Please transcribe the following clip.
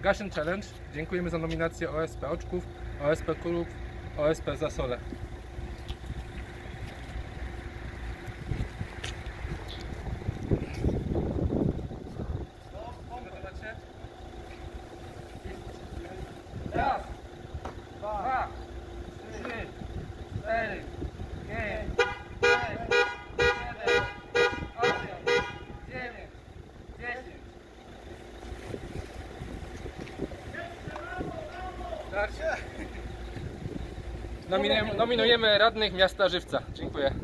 Gaszyn Challenge. Dziękujemy za nominację OSP Oczków, OSP Kulów, OSP Zasole. Raz, dwa, nominujemy radnych miasta Żywca. Dziękuję.